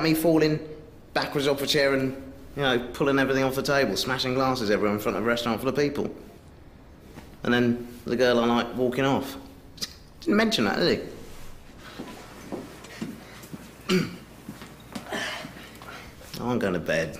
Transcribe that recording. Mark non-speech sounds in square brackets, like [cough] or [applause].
me falling backwards off a chair and, you know, pulling everything off the table, smashing glasses everywhere in front of a restaurant full of people. And then the girl I like walking off. Didn't mention that, did he? [clears throat] Oh, I'm going to bed.